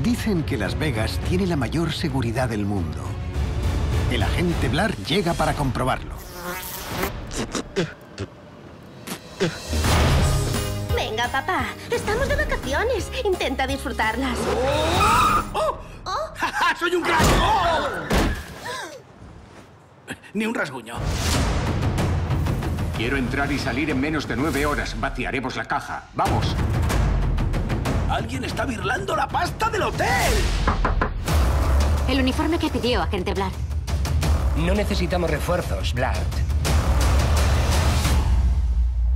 Dicen que Las Vegas tiene la mayor seguridad del mundo. El agente Blar llega para comprobarlo. Venga, papá. Estamos de vacaciones. Intenta disfrutarlas. ¡Oh! ¡Soy un crack! ¡Oh! Ni un rasguño. Quiero entrar y salir en menos de nueve horas. Vaciaremos la caja. ¡Vamos! ¡Alguien está birlando la pasta del hotel! El uniforme que pidió, agente Blart. No necesitamos refuerzos, Blart.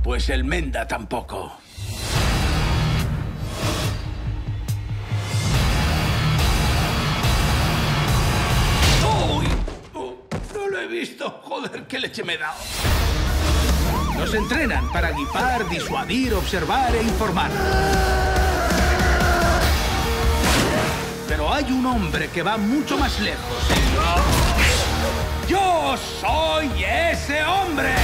Pues el Menda tampoco. ¡Uy! Oh, no lo he visto. Joder, qué leche me he dado. Nos entrenan para guipar, disuadir, observar e informar. Hay un hombre que va mucho más lejos. ¡Yo soy ese hombre!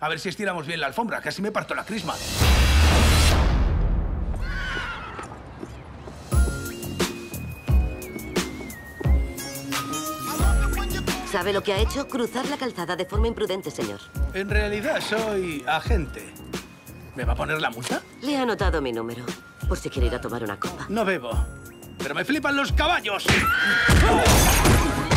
A ver si estiramos bien la alfombra. Casi me parto la crisma. ¿Sabe lo que ha hecho? Cruzar la calzada de forma imprudente, señor. En realidad soy agente. ¿Me va a poner la multa? Le ha anotado mi número, por si quiere ir a tomar una copa. No bebo. Pero me flipan los caballos. ¡Oh!